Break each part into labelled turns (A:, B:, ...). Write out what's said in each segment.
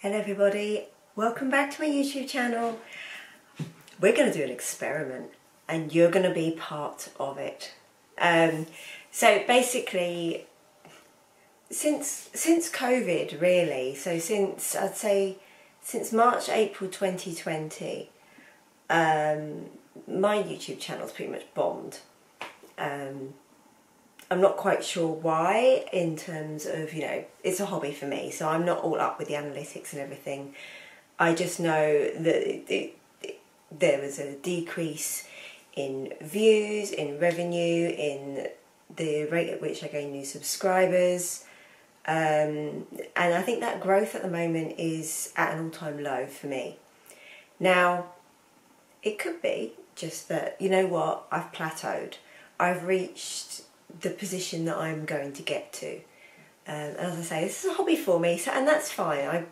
A: Hello everybody, welcome back to my YouTube channel. We're going to do an experiment and you're going to be part of it. Um, so basically, since since COVID really, so since I'd say since March, April 2020, um, my YouTube channel's pretty much bombed. Um, I'm not quite sure why in terms of, you know, it's a hobby for me, so I'm not all up with the analytics and everything. I just know that it, it, it, there was a decrease in views, in revenue, in the rate at which I gain new subscribers. Um, and I think that growth at the moment is at an all time low for me. Now, it could be just that, you know what, I've plateaued. I've reached the position that I'm going to get to. Um, and as I say, this is a hobby for me, so, and that's fine. I,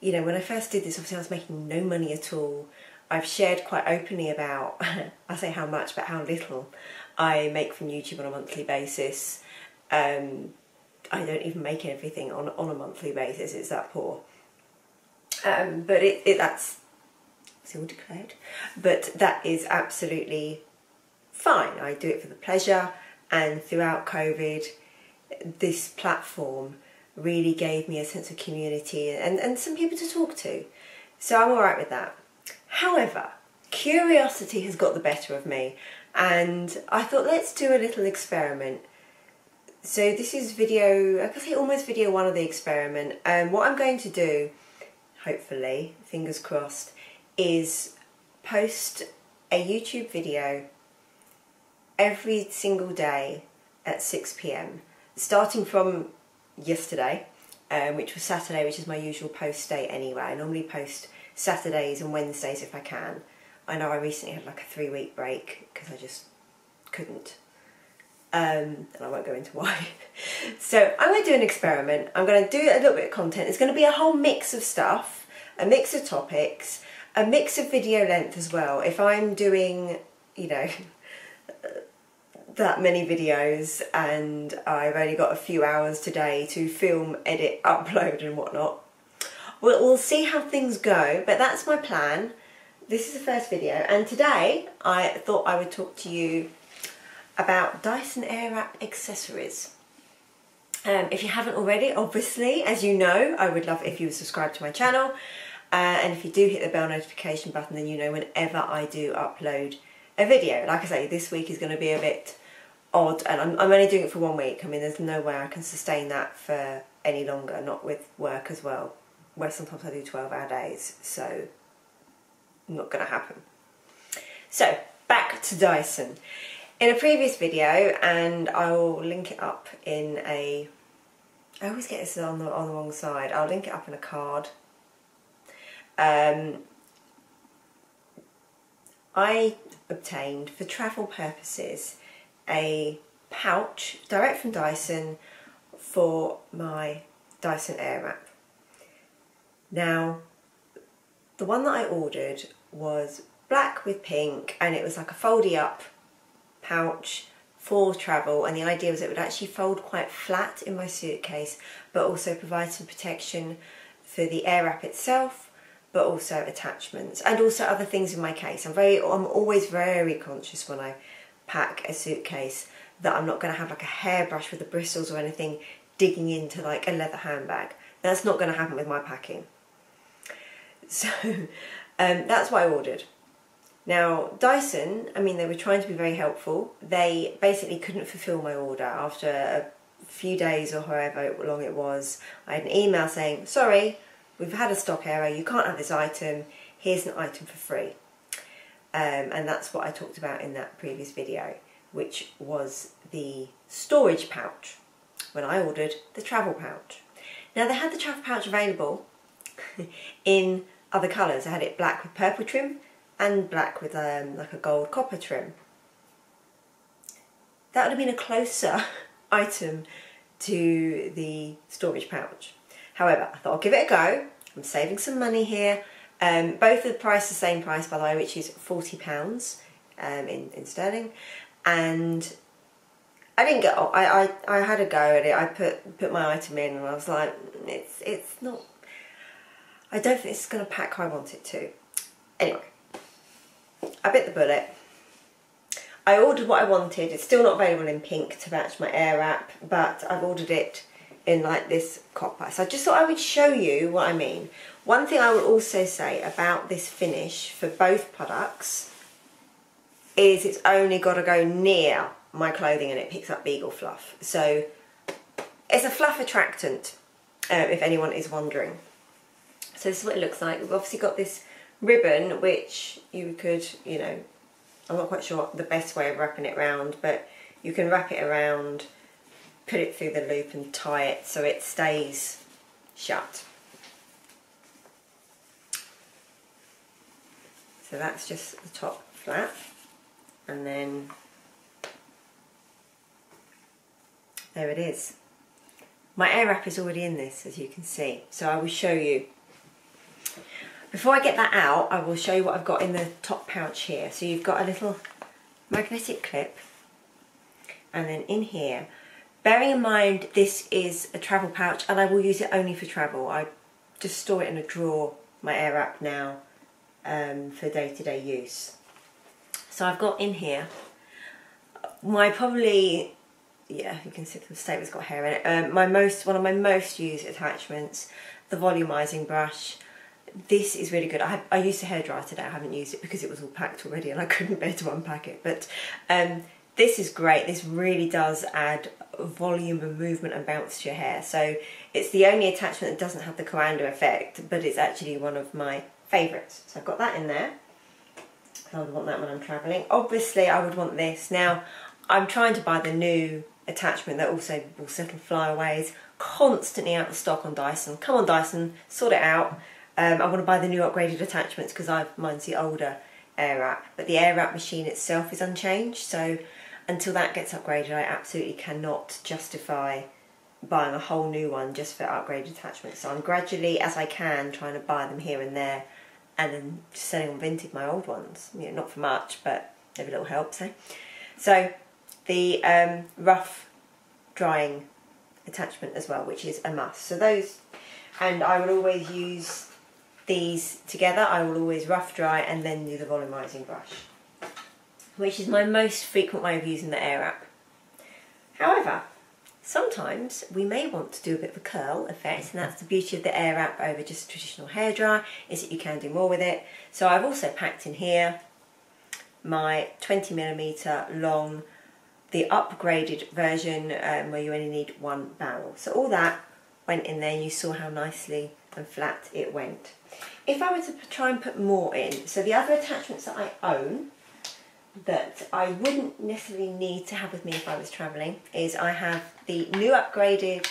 A: you know, when I first did this, obviously I was making no money at all. I've shared quite openly about, I say how much, but how little I make from YouTube on a monthly basis. Um, I don't even make everything on on a monthly basis. It's that poor. Um, but it, it that's still declared. But that is absolutely fine. I do it for the pleasure and throughout COVID, this platform really gave me a sense of community and, and some people to talk to. So I'm alright with that. However, curiosity has got the better of me and I thought let's do a little experiment. So this is video, I can say almost video one of the experiment and what I'm going to do, hopefully, fingers crossed, is post a YouTube video every single day at 6 pm, starting from yesterday, um, which was Saturday, which is my usual post day anyway. I normally post Saturdays and Wednesdays if I can. I know I recently had like a three week break because I just couldn't. Um, and I won't go into why. so I'm going to do an experiment. I'm going to do a little bit of content. It's going to be a whole mix of stuff, a mix of topics, a mix of video length as well. If I'm doing, you know, that many videos and I've only got a few hours today to film, edit, upload and whatnot. We'll, we'll see how things go, but that's my plan. This is the first video and today I thought I would talk to you about Dyson Airwrap accessories. Um, if you haven't already, obviously, as you know, I would love if you subscribe to my channel. Uh, and if you do hit the bell notification button, then you know whenever I do upload a video. Like I say, this week is going to be a bit odd and I'm, I'm only doing it for one week. I mean, there's no way I can sustain that for any longer, not with work as well, where sometimes I do 12 hour days, so not going to happen. So, back to Dyson. In a previous video, and I will link it up in a, I always get this on the, on the wrong side, I'll link it up in a card. Um, I obtained, for travel purposes, a pouch direct from Dyson for my Dyson Airwrap. Now, the one that I ordered was black with pink and it was like a foldy up pouch for travel and the idea was it would actually fold quite flat in my suitcase but also provide some protection for the Airwrap itself but also attachments and also other things in my case. I'm very I'm always very conscious when I pack a suitcase that I'm not going to have like a hairbrush with the bristles or anything digging into like a leather handbag. That's not going to happen with my packing. So um, that's what I ordered. Now Dyson, I mean they were trying to be very helpful. They basically couldn't fulfill my order after a few days or however long it was. I had an email saying, sorry, we've had a stock error, you can't have this item, here's an item for free. Um, and that's what I talked about in that previous video, which was the storage pouch when I ordered the travel pouch. Now they had the travel pouch available in other colours. I had it black with purple trim and black with um, like a gold copper trim. That would have been a closer item to the storage pouch. However, I thought I'll give it a go. I'm saving some money here um, both are priced the same price, by the way, which is £40 um, in, in sterling. And I didn't get, I, I, I had a go at it. I put, put my item in and I was like, it's, it's not, I don't think it's going to pack how I want it to. Anyway, I bit the bullet. I ordered what I wanted. It's still not available in pink to match my Airwrap, but I've ordered it in like this copper. So I just thought I would show you what I mean. One thing I will also say about this finish for both products is it's only got to go near my clothing and it picks up beagle fluff. So it's a fluff attractant, uh, if anyone is wondering. So this is what it looks like. We've obviously got this ribbon, which you could, you know, I'm not quite sure the best way of wrapping it around, but you can wrap it around, put it through the loop and tie it so it stays shut. So that's just the top flap and then there it is. My Airwrap is already in this as you can see so I will show you. Before I get that out I will show you what I've got in the top pouch here. So you've got a little magnetic clip and then in here bearing in mind this is a travel pouch and I will use it only for travel. I just store it in a drawer, my Airwrap now um, for day-to-day -day use. So I've got in here my probably, yeah, you can see the statement's got hair in it. Um, my most, one of my most used attachments, the volumizing brush. This is really good. I, I used a hairdryer today. I haven't used it because it was all packed already and I couldn't bear to unpack it. But um, this is great. This really does add volume and movement and bounce to your hair. So it's the only attachment that doesn't have the coanda effect, but it's actually one of my favourites. So I've got that in there. I would want that when I'm travelling. Obviously I would want this. Now I'm trying to buy the new attachment that also will settle flyaways. Constantly out of stock on Dyson. Come on Dyson, sort it out. Um, I want to buy the new upgraded attachments because I've mine's the older Airwrap. But the Airwrap machine itself is unchanged. So until that gets upgraded I absolutely cannot justify buying a whole new one just for upgraded attachments. So I'm gradually, as I can, trying to buy them here and there and then selling on Vinted my old ones. You know, not for much, but every little helps? So the um, rough drying attachment as well, which is a must. So those, and I will always use these together. I will always rough dry and then do the volumizing brush, which is my most frequent way of using the Airwrap. However, Sometimes we may want to do a bit of a curl effect and that's the beauty of the Airwrap over just a traditional hairdryer is that you can do more with it. So I've also packed in here my 20 millimeter long, the upgraded version um, where you only need one barrel. So all that went in there you saw how nicely and flat it went. If I were to try and put more in, so the other attachments that I own that I wouldn't necessarily need to have with me if I was travelling is I have the new upgraded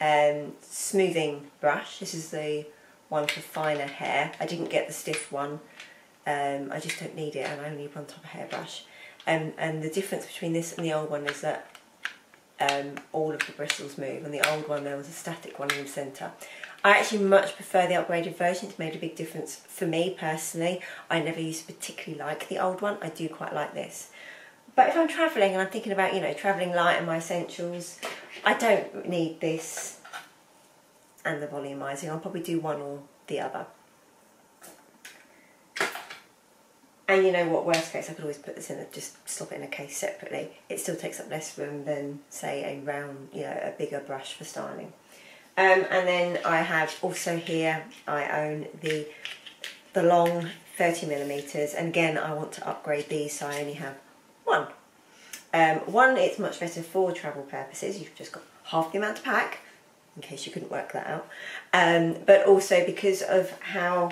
A: um, smoothing brush. This is the one for finer hair. I didn't get the stiff one. Um, I just don't need it and I only need one type of hairbrush. Um, and the difference between this and the old one is that um, all of the bristles move and the old one there was a static one in the centre. I actually much prefer the upgraded version. It's made a big difference for me personally. I never used to particularly like the old one. I do quite like this. But if I'm travelling and I'm thinking about, you know, travelling light and my essentials, I don't need this and the volumizing. I'll probably do one or the other. And you know what, worst case, I could always put this in, a, just slop it in a case separately. It still takes up less room than, say, a round, you know, a bigger brush for styling. Um, and then I have also here, I own the, the long 30 millimeters. And again, I want to upgrade these, so I only have one. Um, one, it's much better for travel purposes. You've just got half the amount to pack, in case you couldn't work that out. Um, but also because of how,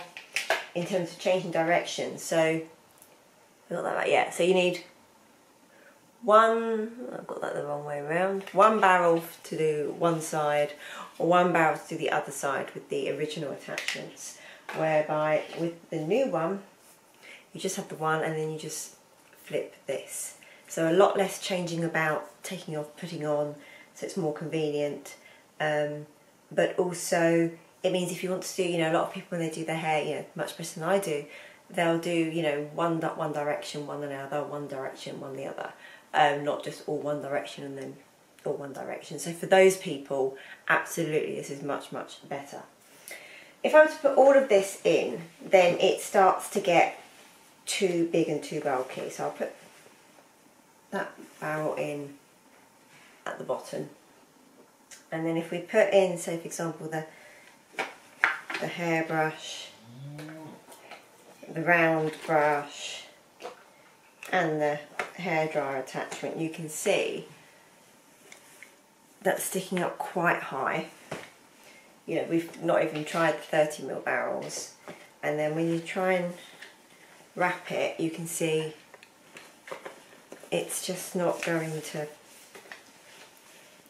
A: in terms of changing direction, so, not that right, yeah, so you need one, I've got that the wrong way around, one barrel to do one side, or one barrel to do the other side with the original attachments. Whereby with the new one you just have the one and then you just flip this. So a lot less changing about taking off putting on so it's more convenient. Um, but also it means if you want to do you know a lot of people when they do their hair you know much better than I do they'll do you know one one direction one another one direction one the other um, not just all one direction and then all one direction. So for those people, absolutely this is much, much better. if I were to put all of this in, then it starts to get too big and too bulky. So I'll put that barrel in at the bottom. And then if we put in, say for example, the, the hairbrush, the round brush, and the hairdryer attachment, you can see that's sticking up quite high. You know, we've not even tried the 30 ml barrels. And then when you try and wrap it, you can see it's just not going to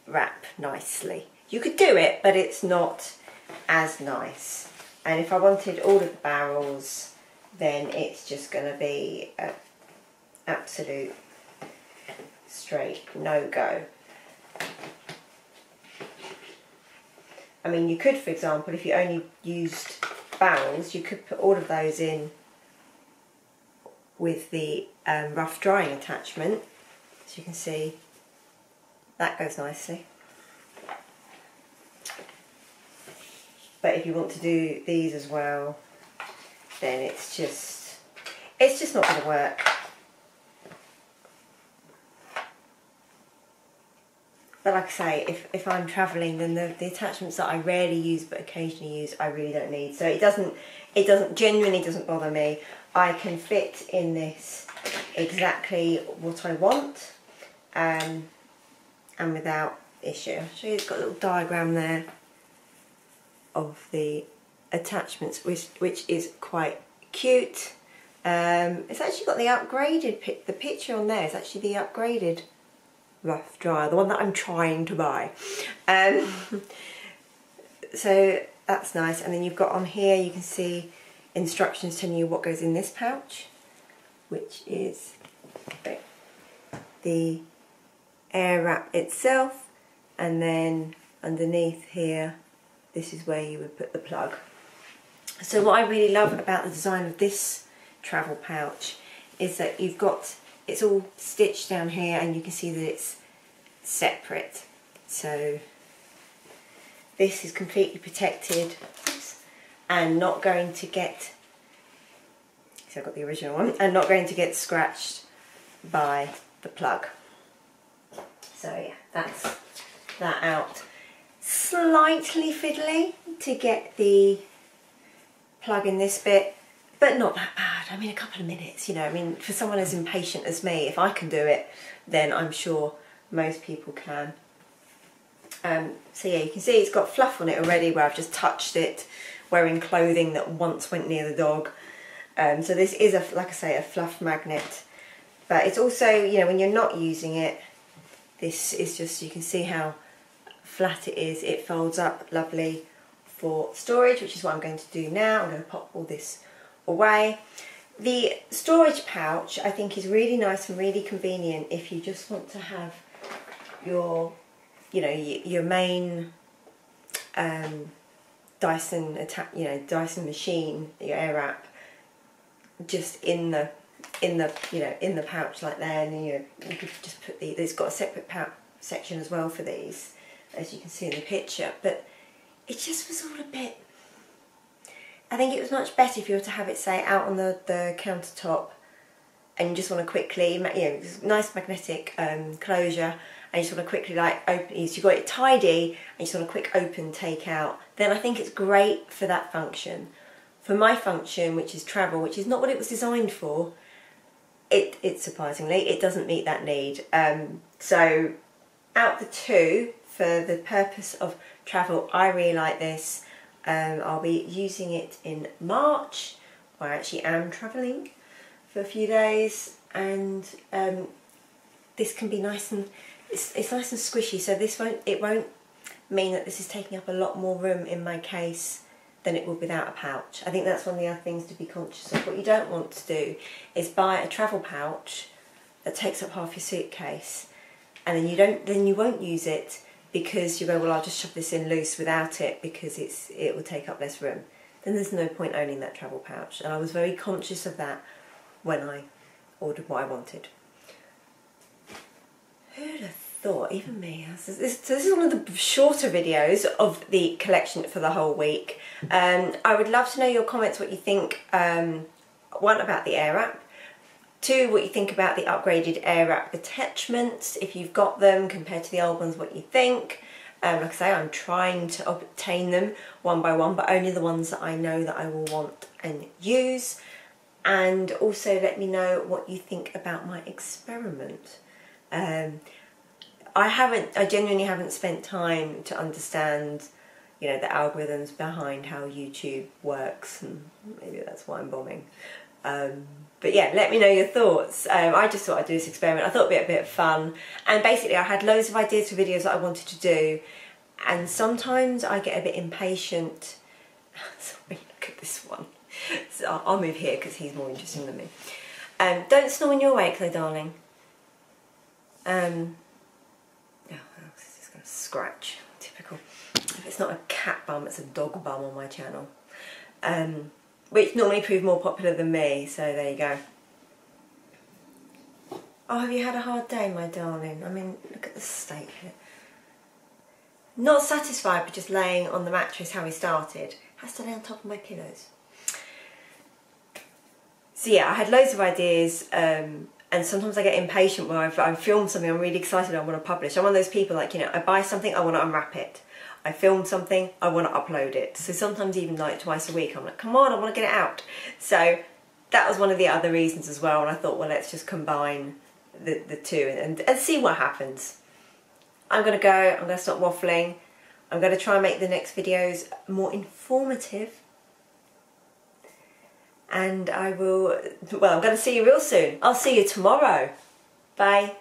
A: wrap nicely. You could do it, but it's not as nice. And if I wanted all of the barrels, then it's just going to be an absolute straight no-go. I mean, you could, for example, if you only used barrels, you could put all of those in with the um, rough drying attachment. As you can see, that goes nicely. But if you want to do these as well, then it's just, it's just not going to work. But like I say, if, if I'm travelling, then the, the attachments that I rarely use but occasionally use, I really don't need. So it doesn't, it doesn't, genuinely doesn't bother me. I can fit in this exactly what I want um, and without issue. I'll show you, it's got a little diagram there of the attachments, which, which is quite cute. Um, it's actually got the upgraded, pic the picture on there is actually the upgraded rough dryer, the one that I'm trying to buy. Um, so that's nice. And then you've got on here, you can see instructions telling you what goes in this pouch, which is the Airwrap itself. And then underneath here, this is where you would put the plug. So what I really love about the design of this travel pouch is that you've got it's all stitched down here and you can see that it's separate. So this is completely protected. And not going to get so I've got the original one and not going to get scratched by the plug. So yeah that's that out. Slightly fiddly to get the plug in this bit but not that bad. I mean, a couple of minutes, you know. I mean, for someone as impatient as me, if I can do it, then I'm sure most people can. Um, so yeah, you can see it's got fluff on it already where I've just touched it wearing clothing that once went near the dog. Um, so this is, a, like I say, a fluff magnet. But it's also, you know, when you're not using it, this is just, you can see how flat it is. It folds up lovely for storage, which is what I'm going to do now. I'm going to pop all this away. The storage pouch I think is really nice and really convenient if you just want to have your, you know, your main um, Dyson attack, you know, Dyson machine, your Airwrap, just in the in the you know in the pouch like there, and you you could just put the. It's got a separate pouch section as well for these, as you can see in the picture. But it just was all a bit I think it was much better if you were to have it say out on the, the countertop and you just want to quickly, you know, nice magnetic um, closure and you just want to quickly like open, so you've got it tidy and you just want to quick open, take out, then I think it's great for that function. For my function, which is travel, which is not what it was designed for, it, it surprisingly, it doesn't meet that need. Um, so out the two, for the purpose of travel, I really like this. Um, I'll be using it in March, where I actually am travelling for a few days, and um, this can be nice and it's, it's nice and squishy. So this won't it won't mean that this is taking up a lot more room in my case than it would without a pouch. I think that's one of the other things to be conscious of. What you don't want to do is buy a travel pouch that takes up half your suitcase, and then you don't then you won't use it because you go, well, I'll just shove this in loose without it because it's it will take up less room. Then there's no point owning that travel pouch. And I was very conscious of that when I ordered what I wanted. Who'd have thought, even me, this, this, this is one of the shorter videos of the collection for the whole week. Um, I would love to know your comments, what you think, um, one, about the Airwrap, two, what you think about the upgraded Airwrap attachments, if you've got them compared to the old ones, what you think. Um, like I say, I'm trying to obtain them one by one, but only the ones that I know that I will want and use. And also let me know what you think about my experiment. Um, I haven't, I genuinely haven't spent time to understand, you know, the algorithms behind how YouTube works, and maybe that's why I'm bombing. Um, but yeah, let me know your thoughts. Um, I just thought I'd do this experiment. I thought it'd be a bit fun. And basically I had loads of ideas for videos that I wanted to do. And sometimes I get a bit impatient. Sorry, look at this one. So I'll move here because he's more interesting than me. Um, don't snore when you're awake though, darling. Um, oh, this is going to scratch. Typical. If It's not a cat bum, it's a dog bum on my channel. Um, which normally prove more popular than me, so there you go. Oh, have you had a hard day, my darling? I mean, look at the state here. Not satisfied with just laying on the mattress how he started. Has to lay on top of my pillows. So yeah, I had loads of ideas um, and sometimes I get impatient when I've, I've filmed something I'm really excited I want to publish. I'm one of those people like, you know, I buy something, I want to unwrap it. I film something, I want to upload it. So sometimes even like twice a week, I'm like, come on, I want to get it out. So that was one of the other reasons as well. And I thought, well, let's just combine the, the two and, and see what happens. I'm going to go, I'm going to stop waffling. I'm going to try and make the next videos more informative. And I will, well, I'm going to see you real soon. I'll see you tomorrow. Bye.